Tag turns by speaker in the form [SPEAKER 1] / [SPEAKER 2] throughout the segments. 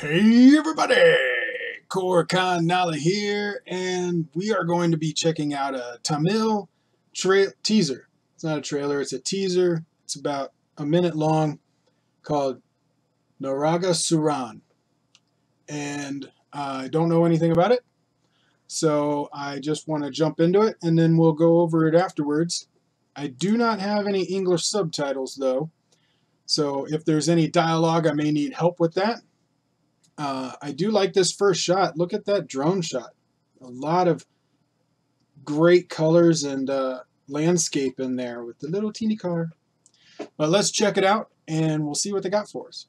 [SPEAKER 1] Hey everybody! Koricon Nala here, and we are going to be checking out a Tamil teaser. It's not a trailer, it's a teaser. It's about a minute long called Naragasooran. And I don't know anything about it, so I just want to jump into it and then we'll go over it afterwards. I do not have any English subtitles though, so if there's any dialogue, I may need help with that. Uh, I do like this first shot. Look at that drone shot. A lot of great colors and uh, landscape in there with the little teeny car. But let's check it out and we'll see what they got for us.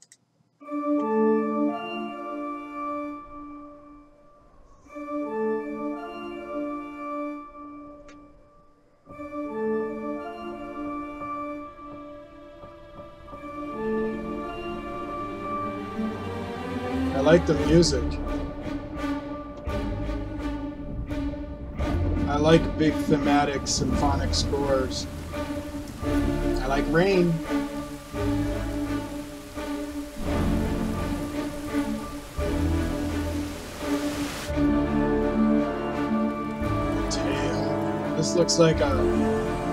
[SPEAKER 1] I like the music. I like big thematic symphonic scores. I like rain. Tail. This looks like a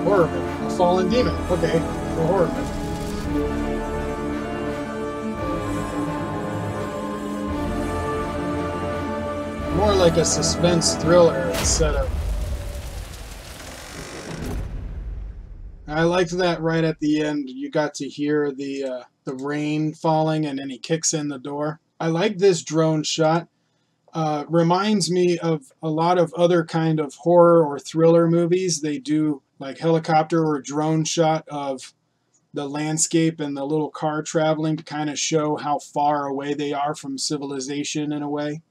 [SPEAKER 1] horror movie. A fallen demon. Okay, a horror movie. More like a suspense thriller instead of. I liked that right at the end. You got to hear the uh, the rain falling, and then he kicks in the door. I like this drone shot. Uh, reminds me of a lot of other kind of horror or thriller movies. They do like helicopter or drone shot of the landscape and the little car traveling to kind of show how far away they are from civilization in a way.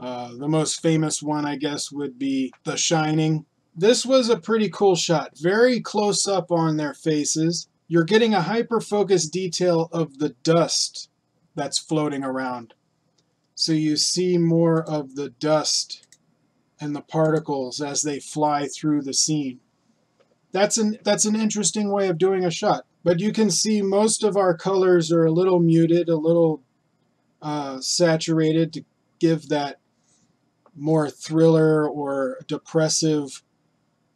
[SPEAKER 1] Uh, the most famous one, I guess, would be The Shining. This was a pretty cool shot. Very close up on their faces. You're getting a hyper focused detail of the dust that's floating around. So you see more of the dust and the particles as they fly through the scene. That's an, that's an interesting way of doing a shot. But you can see most of our colors are a little muted, a little uh, saturated to give that more thriller or depressive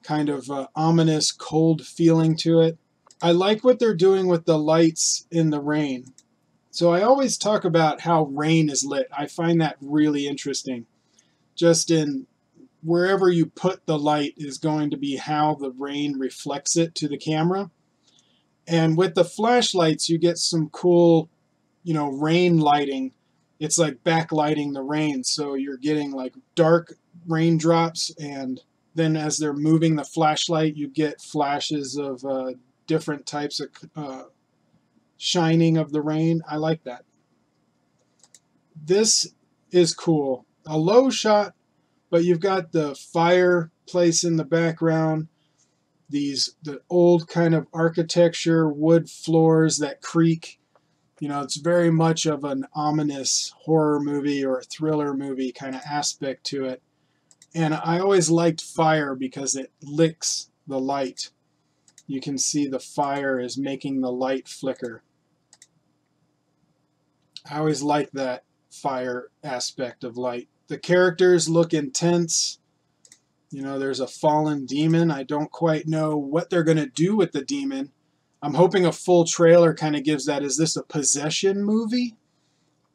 [SPEAKER 1] kind of uh, ominous cold feeling to it. I like what they're doing with the lights in the rain. So I always talk about how rain is lit. I find that really interesting. Just in wherever you put the light is going to be how the rain reflects it to the camera. And with the flashlights, you get some cool, you know, rain lighting it's like backlighting the rain. So you're getting like dark raindrops and then as they're moving the flashlight you get flashes of uh, different types of uh, shining of the rain. I like that. This is cool. A low shot but you've got the fireplace in the background these the old kind of architecture wood floors that creak you know, it's very much of an ominous horror movie or thriller movie kind of aspect to it. And I always liked fire because it licks the light. You can see the fire is making the light flicker. I always like that fire aspect of light. The characters look intense. You know, there's a fallen demon. I don't quite know what they're going to do with the demon I'm hoping a full trailer kind of gives that. Is this a possession movie?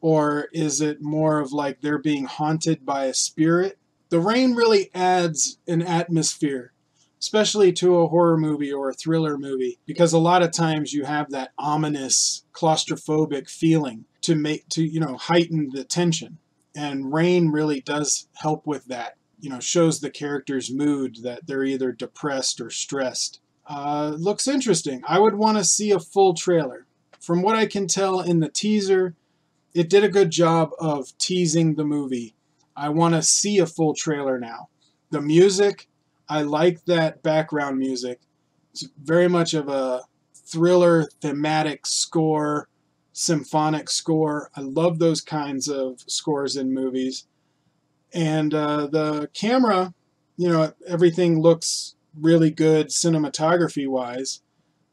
[SPEAKER 1] Or is it more of like they're being haunted by a spirit? The rain really adds an atmosphere, especially to a horror movie or a thriller movie, because a lot of times you have that ominous, claustrophobic feeling to make to you know heighten the tension. And rain really does help with that. You know, shows the character's mood that they're either depressed or stressed. Uh, looks interesting. I would want to see a full trailer. From what I can tell in the teaser, it did a good job of teasing the movie. I want to see a full trailer now. The music, I like that background music. It's very much of a thriller thematic score, symphonic score. I love those kinds of scores in movies. And uh, the camera, you know, everything looks really good cinematography wise.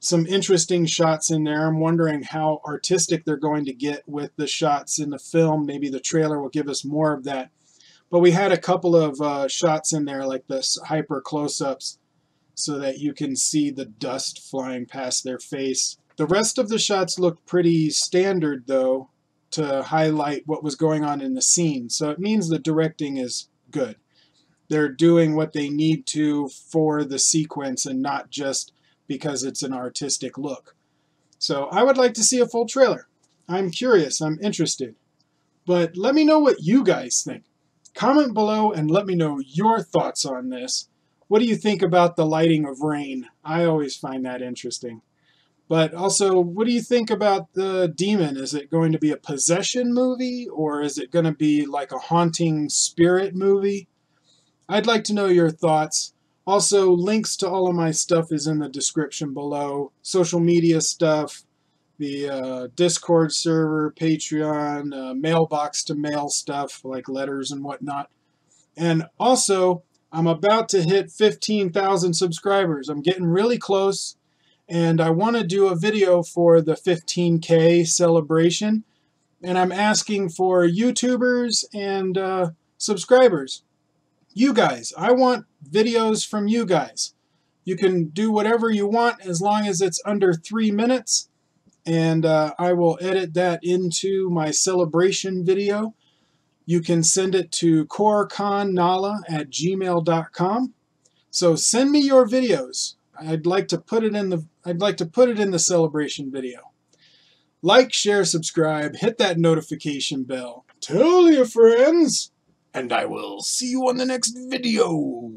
[SPEAKER 1] some interesting shots in there. I'm wondering how artistic they're going to get with the shots in the film. Maybe the trailer will give us more of that. But we had a couple of uh, shots in there, like this hyper close-ups, so that you can see the dust flying past their face. The rest of the shots look pretty standard, though, to highlight what was going on in the scene. So it means the directing is good. They're doing what they need to for the sequence and not just because it's an artistic look. So I would like to see a full trailer. I'm curious, I'm interested. But let me know what you guys think. Comment below and let me know your thoughts on this. What do you think about the lighting of rain? I always find that interesting. But also, what do you think about the demon? Is it going to be a possession movie or is it going to be like a haunting spirit movie? I'd like to know your thoughts. Also, links to all of my stuff is in the description below. Social media stuff, the uh, Discord server, Patreon, uh, mailbox to mail stuff like letters and whatnot. And also, I'm about to hit 15,000 subscribers. I'm getting really close and I want to do a video for the 15k celebration and I'm asking for YouTubers and uh, subscribers. You guys, I want videos from you guys. You can do whatever you want as long as it's under three minutes and uh, I will edit that into my celebration video. You can send it to koriconnala at gmail.com. So send me your videos. I'd like to put it in the I'd like to put it in the celebration video. Like, share, subscribe, hit that notification bell. Tell your friends, and I will see you on the next video.